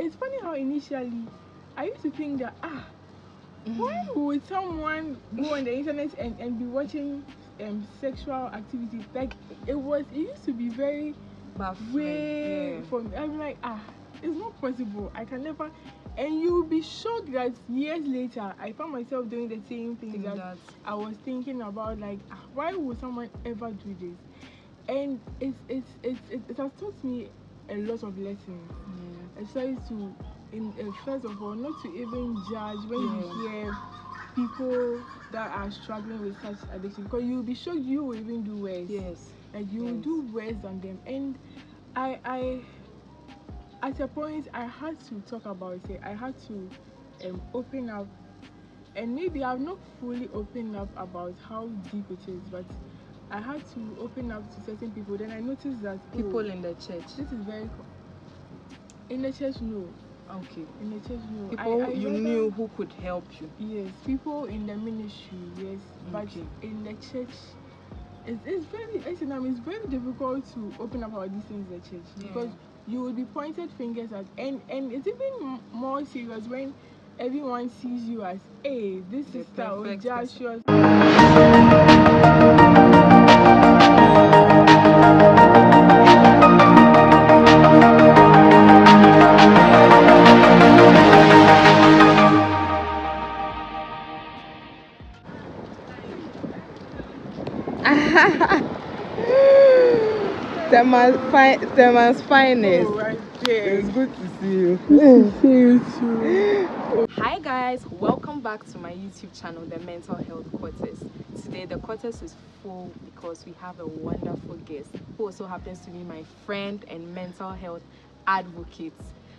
it's funny how initially I used to think that ah, why would someone go on the internet and, and be watching um sexual activities? Like it was, it used to be very Baffling, way yeah. for me. I'm like ah, it's not possible. I can never. And you'll be shocked that years later, I found myself doing the same thing that that I was thinking about like ah, why would someone ever do this? And it's it's it's it, it has taught me a lot of lessons. yeah. Especially to in uh, first of all not to even judge when you hear people that are struggling with such addiction because you'll be shocked you will even do worse. yes Like you will Yes. do worse than them. And I I at a point I had to talk about it. I had to um, open up and maybe I've not fully opened up about how deep it is, but I had to open up to certain people. Then I noticed that oh, people in the church this is very co- in the church no. Ah, okay In the church no. people I, I you knew who could help you Yes, people in the ministry, yes, but Okay. in the church, it's, it's very, it's, um, it's very difficult to open up about these things in the church Yeah. because you will be pointed fingers at, and and it's even more serious when everyone sees you as, hey, this The sister or Joshua. The man's fine finest Oh, right there. good to see you See you too. Hi guys, welcome back to my YouTube channel, The Mental Health Quarters. Today the quarters is full because we have a wonderful guest who also happens to be my friend and mental health advocate.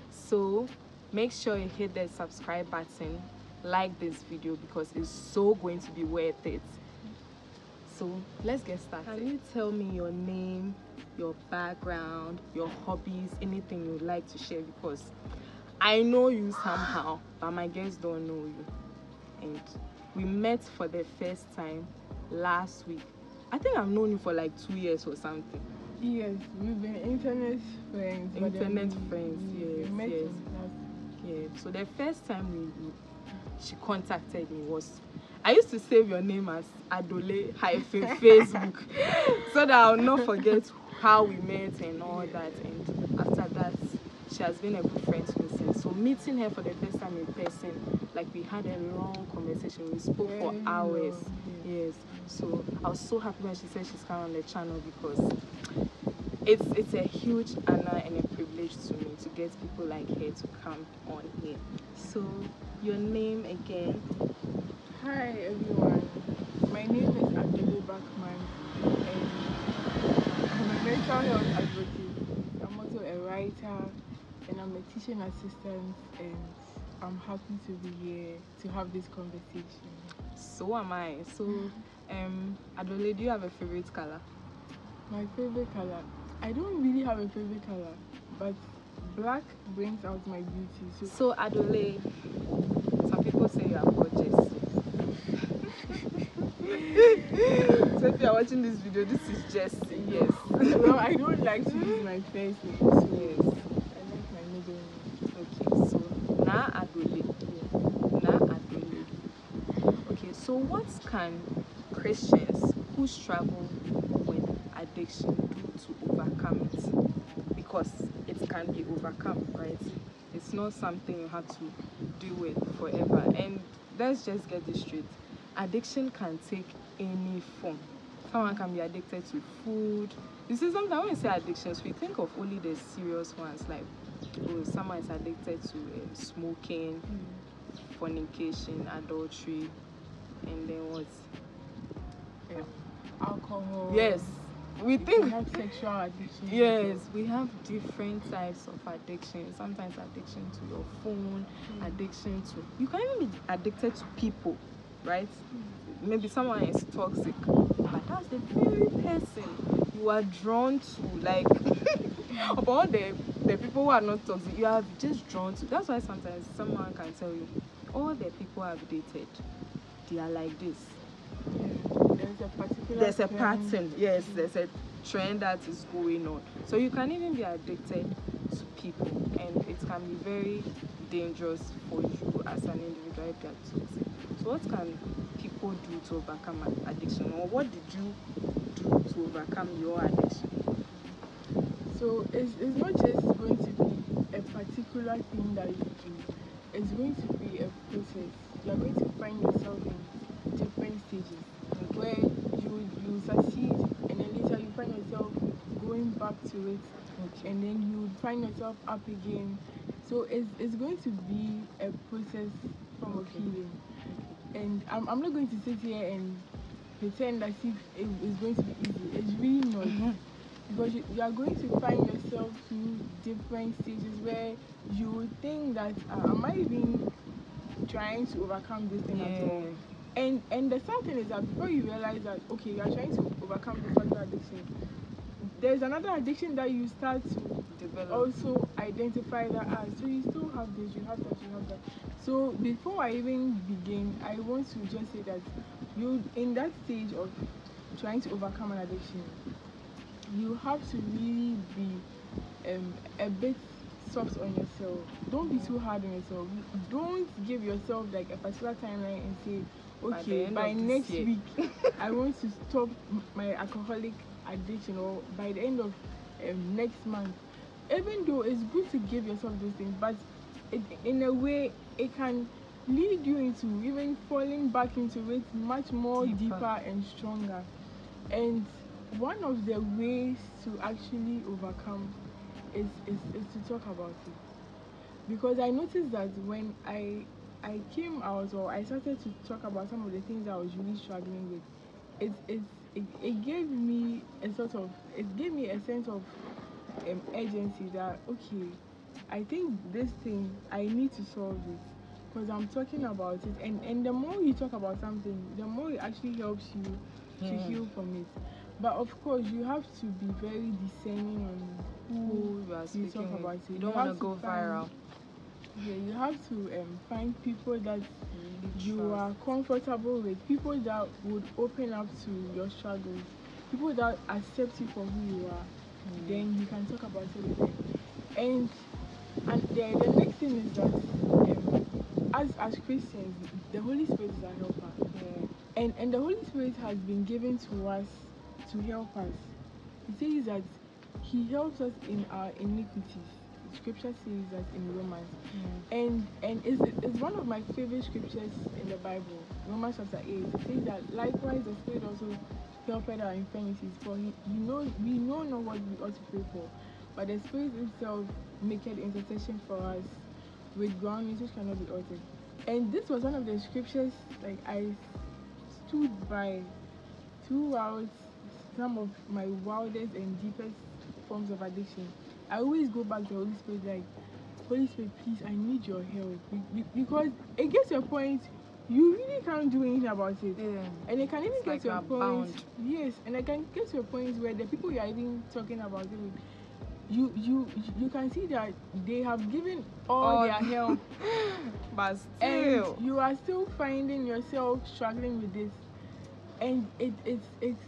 So make sure you hit the subscribe button, like this video because it's so going to be worth it. So let's get started. Can you tell me your name, your background, your hobbies, anything you'd like to share? Because I know you somehow, but my guests don't know you. And we met for the first time last week. I think I've known you for like two years or something. Yes, we've been internet friends. Internet friends, we- we yes, met yes. Yeah. So the first time we, we she contacted me was I used to save your name as Adoley hyphen Facebook so that I'll not forget how we met and all that. And after that, she has been a good friend to me since. So meeting her for the first time in person, like we had a long conversation. We spoke for mm. hours. long, Yes. So I was so happy when she said she's coming on the channel because it's it's a huge honor and a privilege to me to get people like her to come on here. So your name again? Hi everyone, my name is Adoley Buckman and Health advocate. I'm also a writer and I'm a teaching assistant and I'm happy to be here to have this conversation. So am I. So um Adoley, do you have a favorite color? My favorite color, I don't really have a favorite color, but black brings out my beauty. So So Adoley, some people say you are gorgeous. so if you are watching this video, this is just yes. well, I don't like to use my face so Yes. I like my middle name. Okay, so Na Adoley. Na Adoley. Okay, so what can Christians who struggle with addiction do to overcome it? Because it can be overcome, right? It's not something you have to deal with forever. And let's just get this straight. Addiction can take any form. Someone can be addicted to food. You see, sometimes when we say addictions, we think of only the serious ones, like oh, someone is addicted to um, smoking, fornication, adultery, and then what? Alcohol. yes, we think. can have sexual addiction. Yes, we have different types of addiction. Sometimes addiction to your phone, Mm. addiction to you can even be addicted to people, right? Maybe someone is toxic, but that's the very person you are drawn to. Like of all the the people who are not toxic, you are just drawn to. That's why sometimes someone can tell you, all the people I've dated, they are like this. There's a particular. There's a trend. pattern. Yes, there's a trend that is going on. So you can even be addicted to people and it can be very dangerous for you as an individual if you're toxic. So what can people do to overcome addiction or what did you do to overcome your addiction? So it's, it's not just going to be a particular thing that you do. It's going to be a process. You're going to find yourself in different stages where you you succeed and then later you find yourself going back to it Okay. and then you find yourself up again. So it's, it's going to be a process from of Okay. healing. And I'm, I'm not going to sit here and pretend as if it, it's going to be easy. It's really not. Mhm. Because you, you are going to find yourself through different stages where you would think that, uh, am I even trying to overcome this thing at all? And and the sad thing is that before you realize that okay, you are trying to overcome this particular addiction, there's another addiction that you start to Develop. also identify that as. So you still have this, you have that, you have that. So before I even begin, I want to just say that you in that stage of trying to overcome an addiction, you have to really be um, a bit soft on yourself. Don't be too hard on yourself. Don't give yourself like a particular timeline and say, By okay, end by, next year." week I want to stop my alcoholic addiction, or by the end of um, next month. Even though it's good to give yourself those things, but it, in a way it can lead you into even falling back into it much more Deeper. deeper and stronger. And one of the ways to actually overcome is, is, is to talk about it. Because I noticed that when I I came out or I started to talk about some of the things I was really struggling with, it it, it, it gave me a sort of it gave me a sense of um, urgency that okay, I think this thing I need to solve it because I'm talking about it and and the more you talk about something, the more it actually helps you to heal from it. But of course, you have to be very discerning on who you are you talk with. about it. You don't want to go find- viral. Yeah, you have to um, find people that you are comfortable with, people that would open up to your struggles, people that accept you for who you are. Mm. Then you can talk about them. And and the, the next thing is that um, as as Christians, the Holy Spirit is our helper. Yeah. And and the Holy Spirit has been given to us to help us. It says that He helps us in our iniquities. Scripture says that in Romans. Mm. And and it's, it's one of my favorite scriptures in the Bible. Romans chapter 8. It says that likewise the Spirit also helped our infirmities, for he, he knows we know not what we ought to pray for. But the Spirit itself maketh intercession for us with groanings which cannot be uttered. And this was one of the scriptures like I stood by throughout some of my wildest and deepest forms of addiction. I always go back to the Holy Spirit like, Holy Spirit, please, I need your help. Be- be- Because it gets to a point you really can't do anything about it. Yeah. And it can even It's get like to a point, bound. yes, and it can get to a point where the people you are even talking about it with, you you you can see that they have given all All their help, But and you are still finding yourself struggling with this, and it it's it's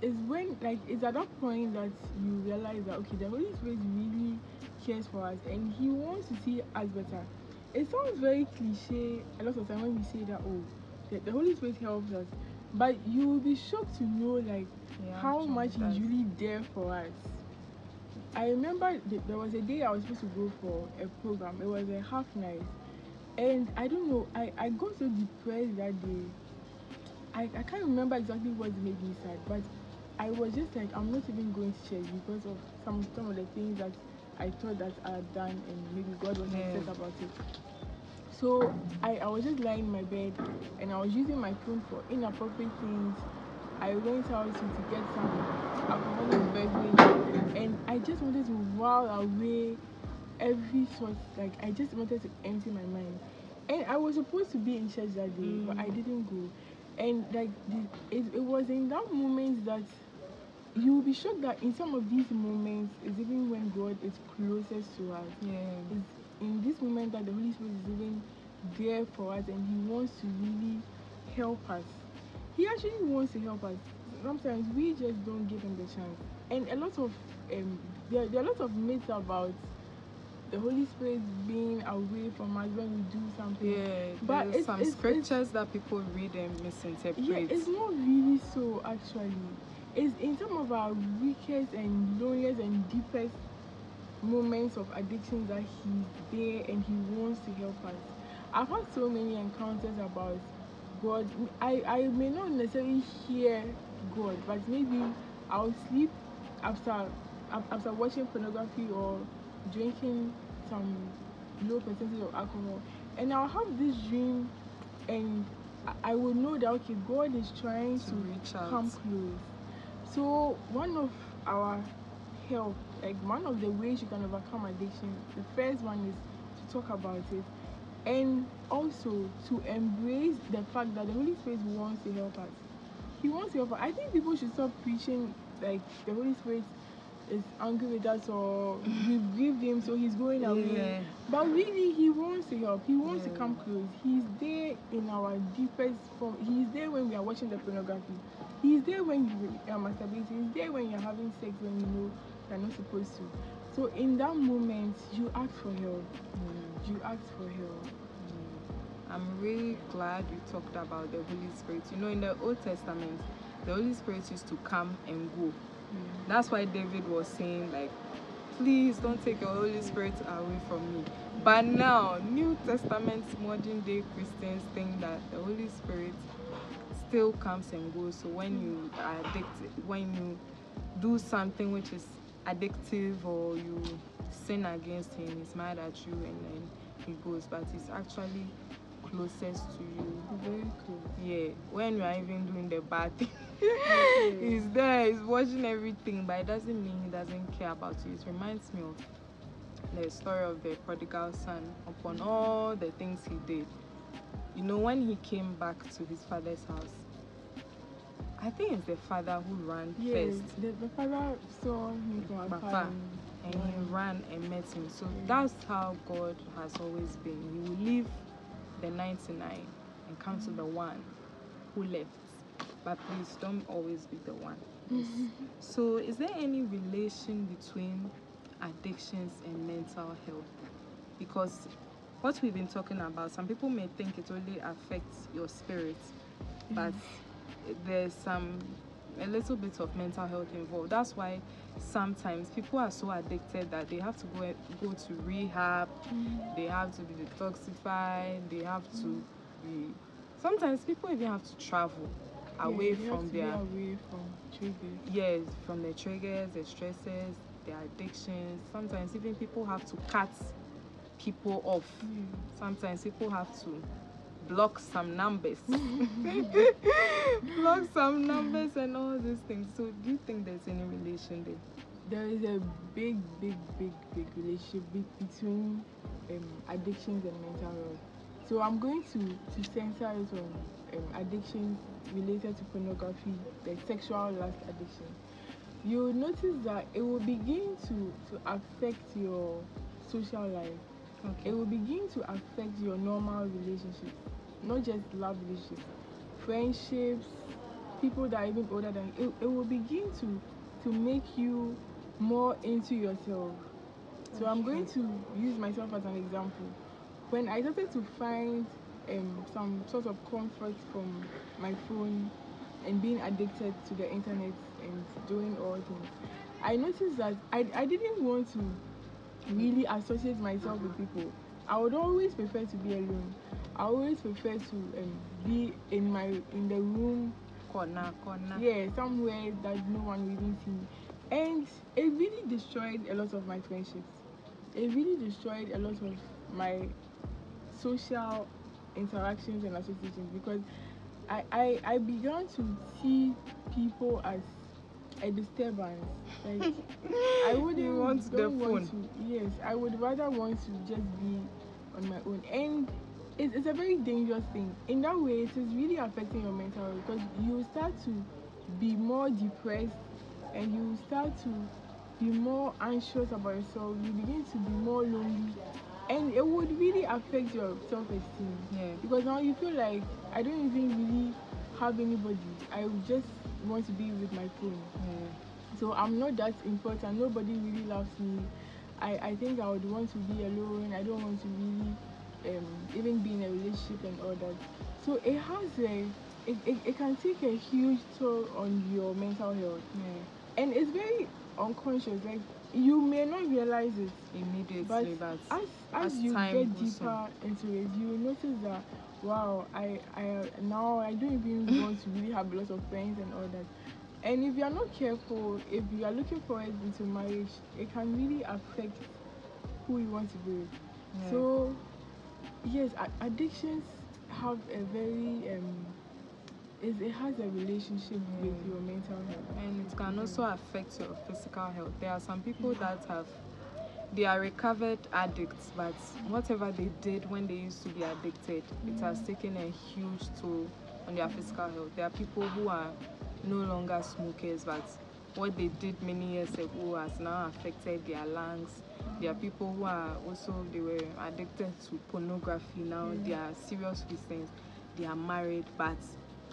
it's when like it's at that point that you realize that okay, the Holy Spirit really cares for us, and He wants to see us better. It sounds very cliche a lot of time when we say that oh, the, the Holy Spirit helps us, but you will be shocked to know like Yeah, how much. He's really there for us. I remember th- there was a day I was supposed to go for a program. It was a half night, and I don't know. I I got so depressed that day. I I can't remember exactly what made me sad, but I was just like I'm not even going to church because of some some of the things that I thought that I had done, and maybe God was Yeah. upset about it. So I, I was just lying in my bed and I was using my phone for inappropriate things. I went out to, to get some alcoholic beverage and I just wanted to while away every sort like I just wanted to empty my mind. And I was supposed to be in church that day, but I Mm. didn't go. And like the, it, it was in that moment that you will be shocked that in some of these moments is even when God is closest to us Yeah. is in this moment that the Holy Spirit is even there for us and He wants to really help us. He actually wants to help us. Sometimes we just don't give Him the chance. And a lot of um, there, there are a lot of myths about the Holy Spirit being away from us when we do something. Yeah, But it's- some it's- it's- scriptures that people read and misinterpret. Yeah, it's not really so actually. It's in some of our weakest and loneliest and deepest moments of addiction that he's there and he wants to help us. I've had so many encounters about God. I, I may not necessarily hear God, but maybe I'll sleep after after watching pornography or drinking some low percentage of alcohol, and I'll have this dream, and I- I will know that okay, God is trying to to reach out. come close. So one of our help, like one of the ways you can overcome addiction, the first one is to talk about it, and also to embrace the fact that the Holy Spirit wants to help us. He wants to help us. I think people should stop preaching like the Holy Spirit is angry with us or we grieved so he's going away. Yeah. But really, he wants to help. He wants to come close. He's there in our deepest form. He's there when we are watching the pornography. He's there when you are masturbating. He's there when you're having sex when you know you're not supposed to. So in that moment, you ask for help. Mm. You ask for help. I'm really glad you talked about the Holy Spirit. You know, in the Old Testament, the Holy Spirit used to come and go. That's why David was saying, like, please don't take your Holy Spirit away from me. But now, New Testament modern day Christians think that the Holy Spirit still comes and goes. So when you are addicted, when you do something which is addictive or you sin against him, he's mad at you and then he goes. But he's actually closest to you. Very close. Yeah, when you are even doing the bad thing, he's there, he's watching everything, but it doesn't mean he doesn't care about you. It reminds me of the story of the prodigal son upon all the things he did. You know, when he came back to his father's house, I think it's the father who ran Yes, first. the, the father saw him Papa, and he ran and met him. So that's how God has always been. He will leave the 99 and come to the one who left. But please don't always be the one. Mm-hmm. so, is there any relation between addictions and mental health? Because what we've been talking about, some people may think it only affects your spirit, mm-hmm. but there's some a little bit of mental health involved. That's why sometimes people are so addicted that they have to go go to rehab, mm-hmm. they have to be detoxified, they have to Sometimes people even have to travel away Yeah, from their away from triggers. yes, from the triggers, the stresses, their addictions. Sometimes even people have to cut people off. Sometimes people have to block some numbers. block some numbers and all these things. So do you think there's any relation there? There is a big, big, big, big relationship between um, addictions and mental health. So I'm going to, to center it on um, addictions related to pornography, the sexual lust addiction. You'll notice that it will begin to, to affect your social life. Okay. It will begin to affect your normal relationships, not just love relationships, friendships, people that are even older than you. It, it will begin to to make you more into yourself. So I'm going to use myself as an example. When I started to find um, some sort of comfort from my phone and being addicted to the internet and doing all things, I noticed that I, I didn't want to really associate myself with people. I would always prefer to be alone. I always prefer to um, be in my in the room, Corner, corner. yeah, somewhere that no one even see me. And it really destroyed a lot of my friendships. It really destroyed a lot of my social interactions and associations because I, I, I began to see people as a disturbance. Like I wouldn't want the don't want to yes, I would rather want to just be on my own. And it's, it's a very dangerous thing. In that way it is really affecting your mental health because you start to be more depressed and you start to be more anxious about yourself, you begin to be more lonely and it would really affect your self-esteem Yeah. because now you feel like I don't even really have anybody. I just want to be with my phone. Yeah. So I'm not that important. Nobody really loves me. I, I think I would want to be alone. I don't want to really um, even be in a relationship and all that. So it has a it, it, it can take a huge toll on your mental health Yeah. and it's very unconscious like you may not realize it. Immediately, but but, as as as you get deeper into it you notice that wow i i now i don't even want to really have lots of friends and all that. And if you are not careful if you are looking forward into marriage it can really affect who you want to be with. Yeah. so yes addictions have a very um it, it has a relationship with Mm. your mental health and it can also affect your physical health. There are some people that have they are recovered addicts, but whatever they did when they used to be addicted, it has taken a huge toll on their physical health. There are people who are no longer smokers, but what they did many years ago has now affected their lungs. There are people who are also they were addicted to pornography. Now Mm. they are serious Christians. They are married, but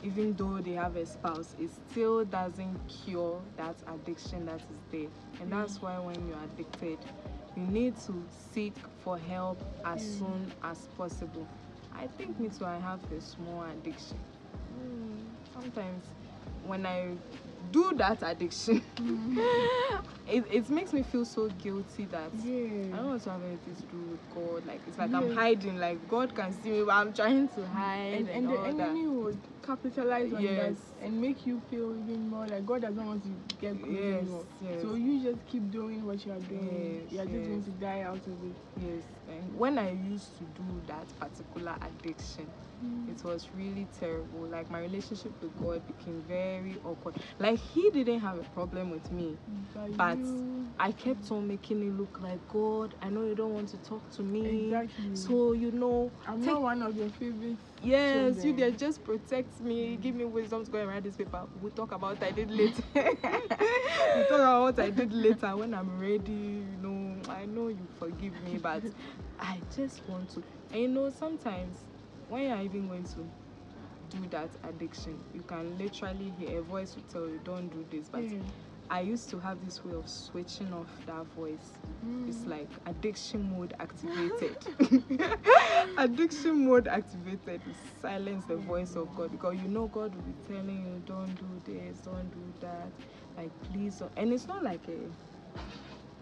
even though they have a spouse, it still doesn't cure that addiction that is there. And that's why when you're addicted, you need to seek for help as Mm. soon as possible. I think me too, I have a small addiction. Mm, sometimes when I do that addiction, mm-hmm. it, it makes me feel so guilty that yeah I don't want to have anything to do with God. Like it's like I'm hiding. Like God can see me, but I'm trying to hide and, and, and the all that. enemy would capitalize on Yes. that and make you feel even more like God doesn't want to get close Yes, anymore. yes. So you just keep doing what you are doing. Yes, you are just going to die out of it. Yes, and when I used to do that particular addiction, mm. it was really terrible. Like my relationship with God became very awkward. Like he didn't have a problem with me, but you, I kept on making it look like God. I know you don't want to talk to me, exactly. so you know, I'm take not one of your favorite. Yes, you children. there just protect me, give me wisdom to go and write this paper. We'll talk about what I did later. we'll talk about what I did later when I'm ready. You know, I know you forgive me, but I just want to. And you know, sometimes when you're even going to do that addiction, you can literally hear a voice will tell you, "Don't do this." But Yeah. I used to have this way of switching off that voice. It's Mm. like addiction mode activated. addiction mode activated. Silence the voice of God because you know God will be telling you, don't do this, don't do that. Like please don't. And it's not like a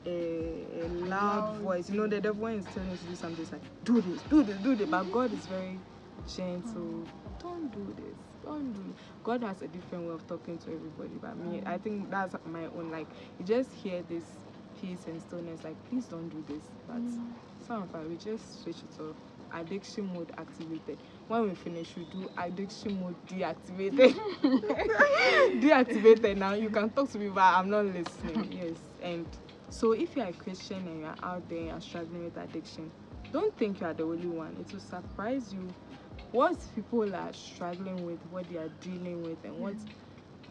a, a loud voice. You know, the devil is telling you to do something, it's like do this, do this, do this. But God is very gentle. Don't do this. Don't do. God has a different way of talking to everybody. But me, I mm. think that's my own. Like you just hear this peace and stillness. Like please don't do this. But mm. some of us we just switch it off. Addiction mode activated. When we finish, we do addiction mode deactivated. deactivated. Now you can talk to me, but I'm not listening. Yes, and so if you're a Christian and you're out there and you're struggling with addiction, don't think you are the only one. It will surprise you what people are struggling with, what they are dealing with, and what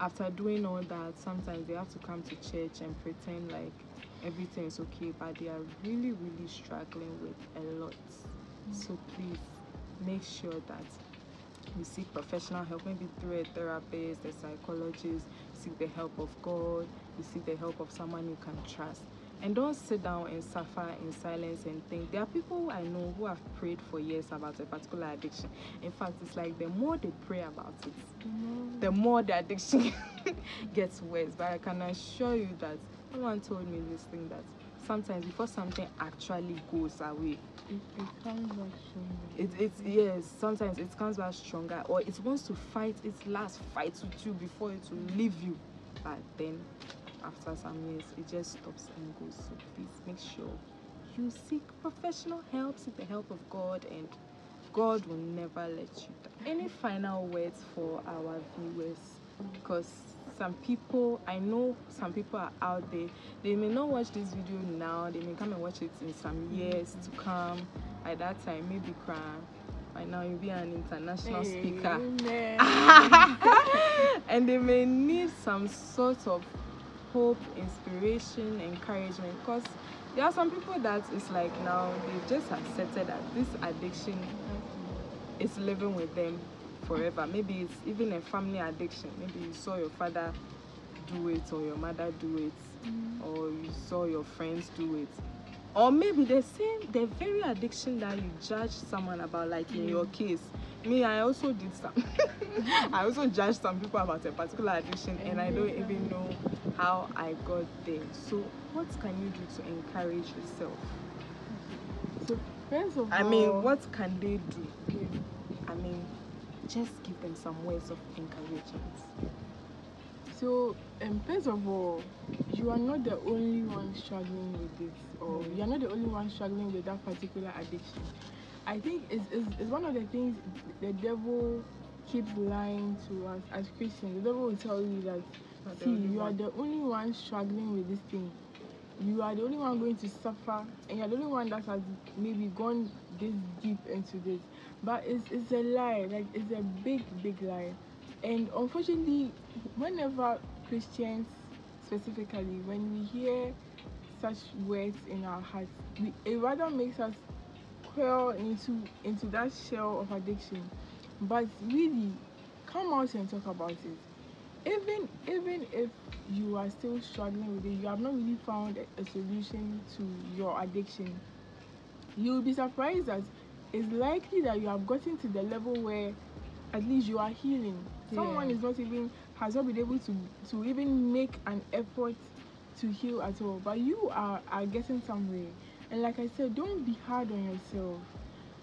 after doing all that, sometimes they have to come to church and pretend like everything is okay, but they are really, really struggling with a lot. So please make sure that you seek professional help, maybe through a therapist, a psychologist, seek the help of God, you seek the help of someone you can trust. And don't sit down and suffer in silence and think. There are people I know who have prayed for years about a particular addiction. In fact, it's like the more they pray about it, the more the addiction gets worse. But I can assure you that someone told me this thing that sometimes before something actually goes away, It, it comes back stronger. it, it's yes, sometimes it comes back stronger or it wants to fight its last fight with you before it will leave you. But then after some years it just stops and goes. So please make sure you seek professional help, seek the help of God and God will never let you down. Any final words for our viewers? Because some people, I know some people are out there, they may not watch this video now, they may come and watch it in some years to come. At that time, maybe cry. By now, you'll be an international speaker. And they may need some sort of hope, inspiration, encouragement. Because there are some people that it's like now they've just accepted that this addiction is living with them forever. Maybe it's even a family addiction. Maybe you saw your father do it or your mother do it mm. or you saw your friends do it or maybe the same the very addiction that you judge someone about like in your mm. case me i also did some i also judged some people about a particular addiction and i don't even know how i got there so what can you do to encourage yourself So first of all i mean what can they do okay. i mean just give them some words of encouragement So, um, first of all, you are not the only one struggling with this, or Mm. you are not the only one struggling with that particular addiction. I think it's, it's, it's one of the things the devil keeps lying to us as Christians. The devil will tell you that, Not see, you are the only one struggling with this thing. You are the only one going to suffer, and you're the only one that has maybe gone this deep into this. But it's, it's a lie, like, it's a big, big lie. And unfortunately, whenever Christians, specifically, when we hear such words in our hearts, we, it rather makes us crawl into into that shell of addiction. But really, come out and talk about it. Even even if you are still struggling with it, you have not really found a, a solution to your addiction. You'll be surprised that it's likely that you have gotten to the level where at least you are healing. Someone Yeah. is not even has not been able to to even make an effort to heal at all. But you are are getting somewhere. And like I said, don't be hard on yourself.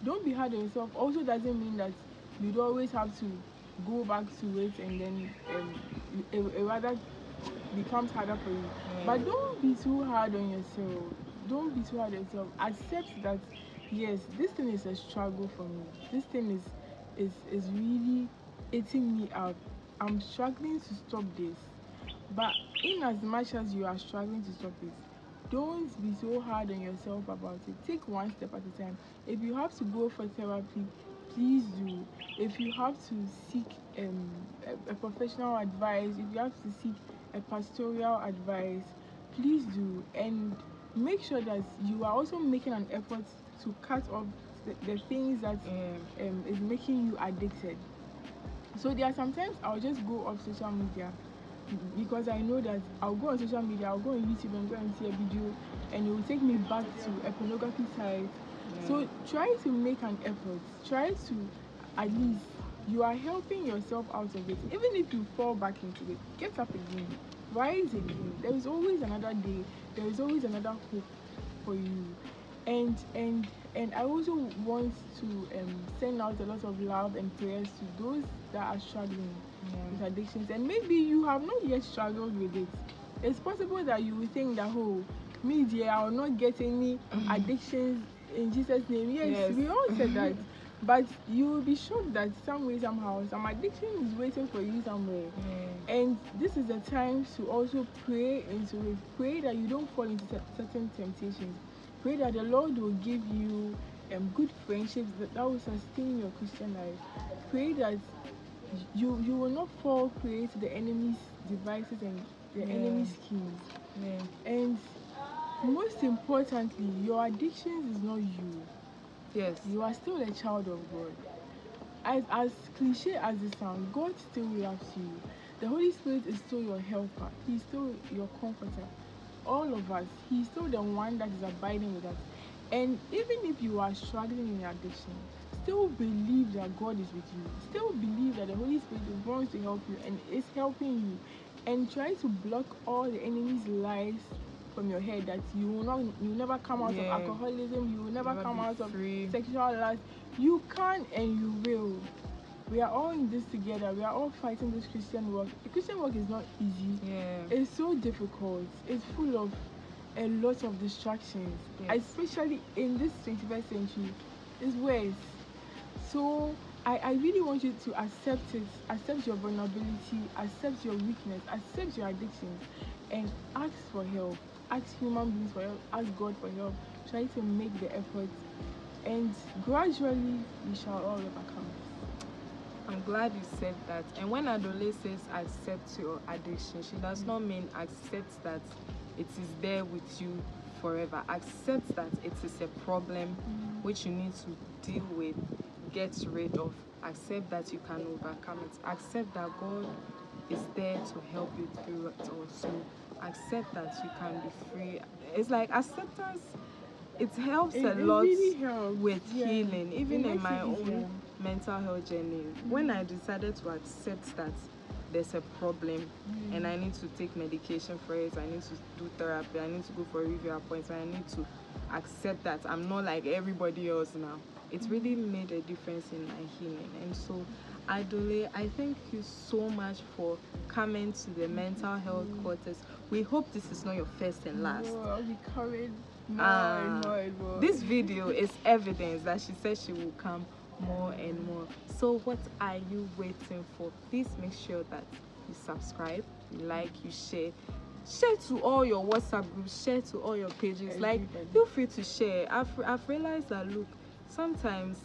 Don't be hard on yourself. Also doesn't mean that you'd always have to go back to it and then um, it, it rather becomes harder for you. But don't be too hard on yourself. Don't be too hard on yourself. Accept that yes, this thing is a struggle for me. This thing is is is really eating me up. I'm struggling to stop this. But in as much as you are struggling to stop it, don't be so hard on yourself about it. Take one step at a time. If you have to go for therapy, please do. If you have to seek um, a, a professional advice, if you have to seek a pastoral advice, please do. And make sure that you are also making an effort to cut off the, the things that um, is making you addicted. So there are sometimes I'll just go off social media because I know that I'll go on social media, I'll go on YouTube and go and see a video and it will take me back to a pornography site. So try to make an effort. Try to at least you are helping yourself out of it. Even if you fall back into it, get up again. Rise again. There is always another day. There is always another hope for you. And and and I also want to um, send out a lot of love and prayers to those that are struggling with addictions. And maybe you have not yet struggled with it. It's possible that you will think that oh me dear i will not get any addictions in jesus name. Yes, Yes. we all said that. But you will be shocked that some way somehow some addiction is waiting for you somewhere. Yeah. and this is the time to also pray into it. Pray that you don't fall into certain temptations pray that the lord will give you um, good friendships that, that will sustain your christian life pray that you you will not fall prey to the enemy's devices and the Yeah. enemy's schemes Yeah. and most importantly your addictions is not you Yes. you are still a child of God. As, as cliche as it sounds, God still loves you. The Holy Spirit is still your helper. He's still your comforter. All of us, He's still the one that is abiding with us. And even if you are struggling in your addiction, still believe that God is with you. Still believe that the Holy Spirit wants to help you and is helping you. And try to block all the enemy's lies from your head that you will not you will never come out Yeah. of alcoholism, you will never, Never come out of sexual lust. You can and you will. We are all in this together. We are all fighting this Christian work. The Christian work is not easy. Yeah. It's so difficult. It's full of a lot of distractions, Yes. especially in this 21st century. It's worse. So I, I really want you to accept it, accept your vulnerability, accept your weakness, accept your addictions, and ask for help. Ask human beings for help. Ask God for help. Try to make the effort, and gradually we shall all overcome. I'm glad you said that. And when Adoley says accept your addiction, she does not mean accept that it is there with you forever. Accept that it is a problem mm-hmm. which you need to deal with, get rid of. Accept that you can overcome it. Accept that God is there to help you through it also. Accept that you can be free. It's like acceptance it helps It, a lot really helps. with yeah. healing even It in my own. Mental health journey when i decided to accept that there's a problem Mm. and i need to take medication for it i need to do therapy i need to go for a review appointment i need to accept that i'm not like everybody else now it's really made a difference in my healing and so Adoley, I thank you so much for coming to the mental health quarters. We hope this is not your first and last. No, I'll be coming more Ah, and more and more. This video is evidence that she said she will come more and more. So what are you waiting for? Please make sure that you subscribe, you like, you share. Share to all your WhatsApp groups, share to all your pages. Like feel free to share. I've I've realized that look, sometimes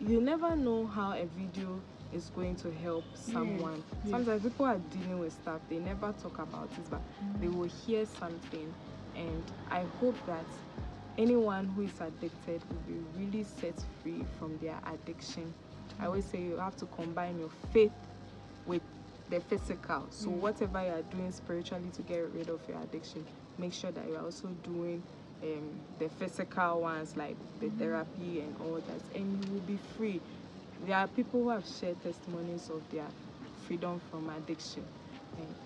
you never know how a video is going to help someone. yes. Sometimes people are dealing with stuff, they never talk about it, but they mm. will hear something. And I hope that anyone who is addicted will be really set free from their addiction. I always say you have to combine your faith with the physical. So Mm. whatever you are doing spiritually to get rid of your addiction, make sure that you are also doing um, the physical ones like the therapy and all that, and you will be free. There are people who have shared testimonies of their freedom from addiction.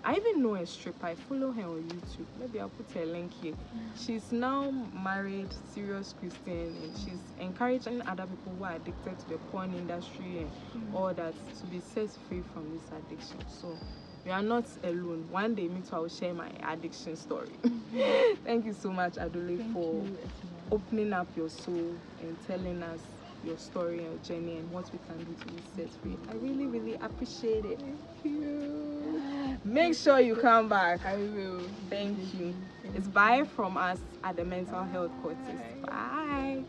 I even know a stripper. I follow her on YouTube. Maybe I'll put her link here. She's now married, serious Christian, and she's encouraging other people who are addicted to the porn industry and mm. all that to be set free from this addiction. So we are not alone. One day, me too, I will share my addiction story. Thank you so much, Adoley, Thank for you, opening up your soul and telling us your story and your journey and what we can do to be set free. I really, really appreciate it. Thank you. Make sure you come back. I will. Thank you. It's bye from us at the Mental Health. Bye. Bye.